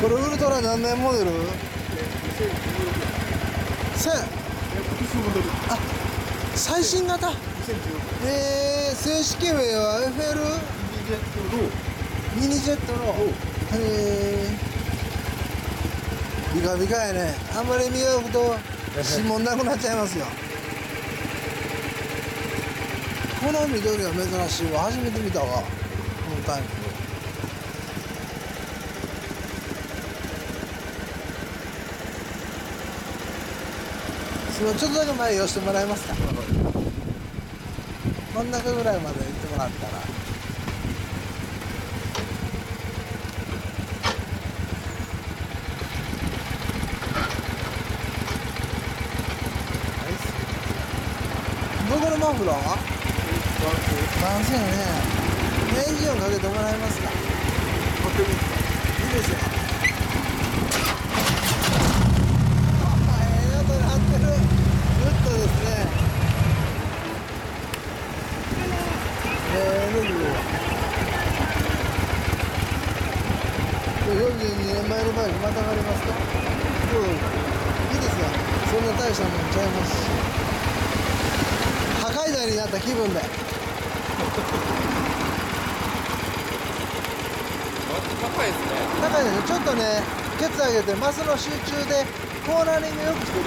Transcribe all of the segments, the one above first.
これウルトラ何年モデル？せあ最新型？えー、正式名は FL ミニジェットのへえビカビカやね。あんまり磨くと指紋なくなっちゃいますよ。この緑は珍しいわ。初めて見たわ。このタイプそのちょっとだけ前寄してもらえますか？真ん中ぐらいまで行ってもらったら。どこのマフラー？は男性やね。エンジン音かけてもらえますかいいですよあええ音鳴ってるグッドですねええルル42年前のバイクまたがりますかど。うぞいいですよ。そんな大したもんちゃいますし。破壊罪になった気分で。高いですね。高いですね。ちょっとねケツ上げてマスの集中でコーナリングよくしてる。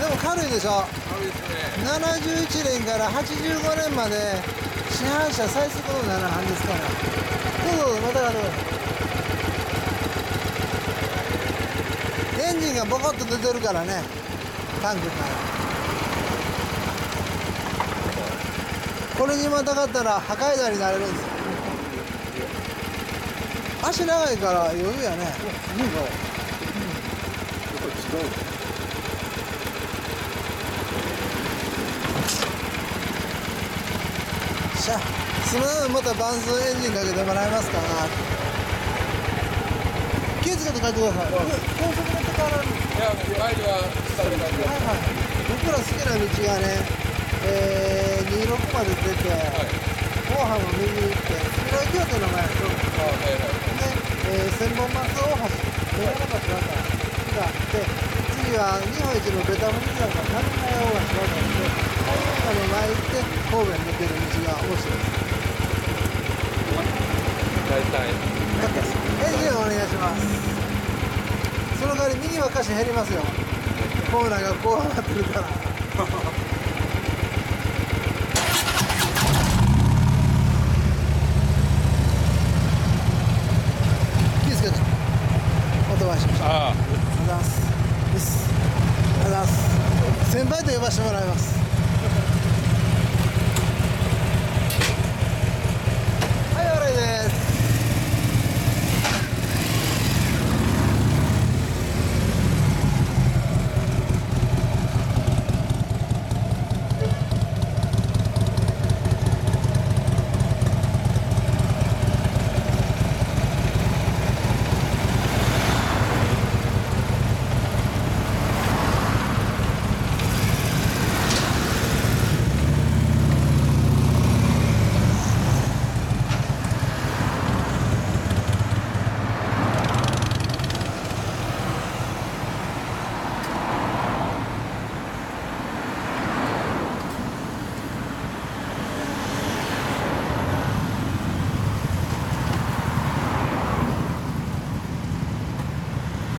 でも軽いでしょ。軽いですね。71年から85年まで市販車最速の7班ですから。どうぞまたがってくださいエンジンがボコッと出てるからね。タンクからこれにまたがったら破壊罪になれるんですよ。足長いから余裕やね。うんしゃすまんまたバンスエンジンかけてもらえますか気をつけて帰ってください。高速乗って変わらんいや前には下で感じはいはい僕ら好きな道がね、えー、26まで出て、後半を右に行って杉浦京都の前をあはいはいで、えー、千本松大橋メガナバスなんかがあって次は日本一のベタモニ山が波前大橋があって太陽山の前行って神戸に抜ける道が面白い大体エンジンお願いしますその代わり右は歌詞減りますよコーナーがこうなってるからけおしましありがとうございますありがとうございます先輩と呼ばせてもらいます